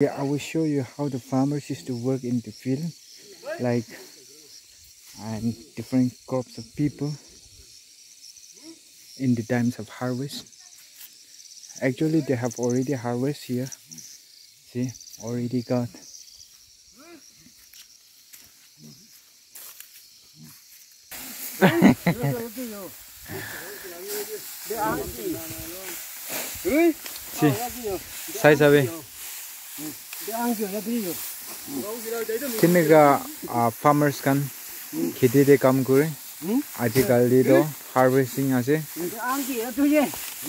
Yeah, I will show you how the farmers used to work in the field, like and different crops of people in the times of harvest. Actually, they have already harvest here. See, already got. See, size away. কেনেকুৱা farmers খান খেতিতে কাম কৰে আজিকালিতো harvesting আছে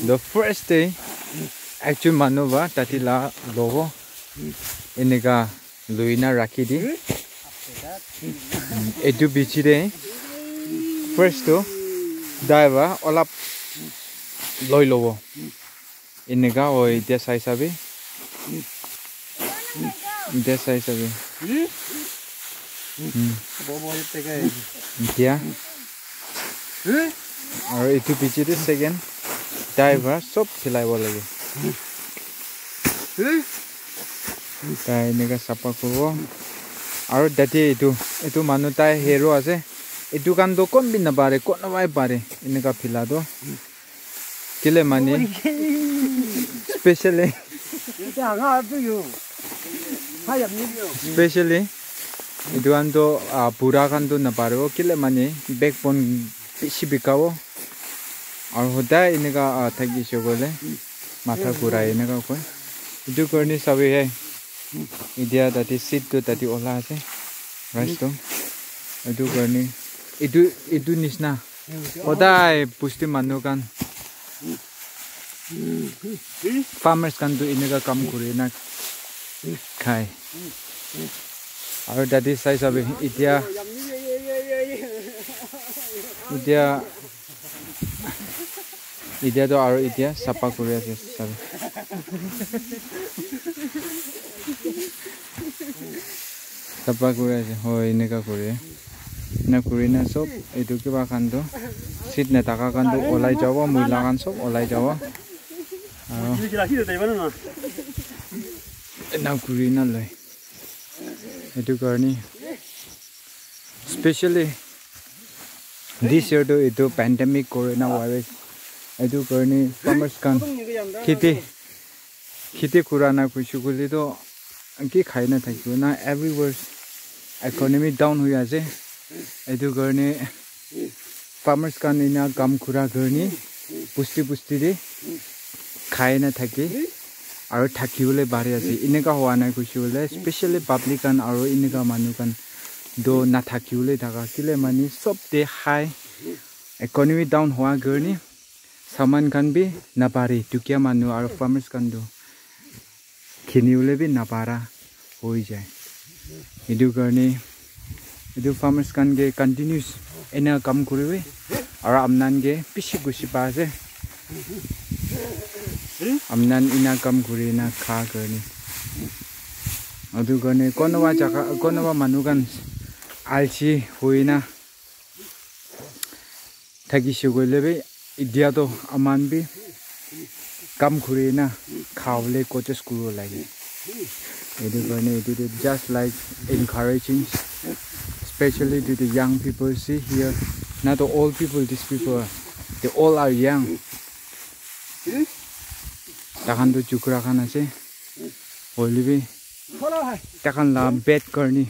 দ first day actual মানুহ বা তাতে লা ল'ব এনেকুৱা লৈ না ৰাখি দি এইটো বিচিৰে ফাৰ্ষ্টটো দাই বা অলপ লৈ ল'ব এনেকুৱা হয় এতিয়া চাই চাবি Desa hisabe. এতিয়া আৰু এইটো পিছিতে ছেকেণ্ড ড্ৰাইভাৰ চব চিলাব লাগে তাই এনেকৈ চাফা কৰিব আৰু দাঁতি এইটো এইটো মানুহ তাই হেৰো আছে এইটো কামটো কমবি নাপাৰে কোনোবাই পাৰে এনেকুৱা ফিলাটো কেলে মানে স্পেচিয়েলি স্পেচিয়েলি এইটো কাৰণটো বুঢ়া কাৰণটো নাপাৰিব কেলে মানে বেক বন বেছি বিকাব আৰু সদায় এনেকুৱা থাকিছে গ'লে মাথা ঘূৰাই এনেকুৱা কয় এইটো কাৰণে চাবিহে এতিয়া তাতে চিটটো তাতে ওলা আছে ৰাইচটো এইটো কাৰণে এইটো এইটো নিচিনা সদায় পুষ্টি মানুহ কাৰণ ফাৰ্মাৰ্ছ কাৰণটো এনেকুৱা কাম কৰি না খায় আৰু দাদি চাই চাবি এতিয়া এতিয়া এতিয়াতো আৰু এতিয়া চাফা কৰি আছে চাবি চাফা কৰি আছে হয় এনেকুৱা কৰি। এনে কৰি না চব এইটো কিবা কাৰণটো চিট নেথাকা কাৰণটো ওলাই যাব মহিলা কাণ চব ওলাই যাব আৰু এনে কৰি নালয় সেইটো কাৰণে স্পেচিয়েলি দিছ ইয়েৰটো এইটো পেণ্ডেমিক কৰোণা ভাইৰাছ এইটো কাৰণে ফাৰ্মাৰ্ছ কাণ খেতি খেতি কৰা নাই কৈছোঁ বুলিতো কি খাই নাথাকিব না এভৰি ৱাৰ্ছ ইকনমি ডাউন হৈ আছে এইটো কাৰণে ফাৰ্মাৰ্ছ কাণ এনে কাম কৰা কাৰণে পুষ্টি পুষ্টিৰে খাই নাথাকি আৰু থাকিবলৈ বাঢ়ি আছে। এনেকুৱা হোৱা নাই কৈছোঁ বোলে স্পেচিয়েলি পাব্লিক কাণ আৰু এনেকুৱা মানুহ কাণ দ নাথাকিবলৈ থকা। কেলে মানে চব দে খাই ইকনমি ডাউন হোৱা কাৰণে চামান কাণ বি নাপাৰে দুখীয়া মানুহ আৰু ফাৰ্মাৰ্ছ কাণটো কিনিবলৈ বি নাপাৰা হৈ যায়। সেইটো কাৰণে এইটো ফাৰ্মাৰ্ছ কাণগে কণ্টিনিউছ এনে কাম কৰিব আৰু আপোনানগে পিছি গুচি পা আছে আপনান ইনা কাম কৰি না খা কাৰণে ಅದು কাৰণে কোনোবা জাগা কোনোবা মানুহ কাণ আলচি হৈ না থাকিছে গ'লে বি এতিয়াতো আমাৰ বি কাম কৰি না খাবলৈ কটেজ কৰিব লাগে এইটো কাৰণে এইটো just like encouraging especially to the young people see here not all people these people they all are young. তাখান তো চুকুরা খান আছে হলিবি তখন লাভ বেদ করি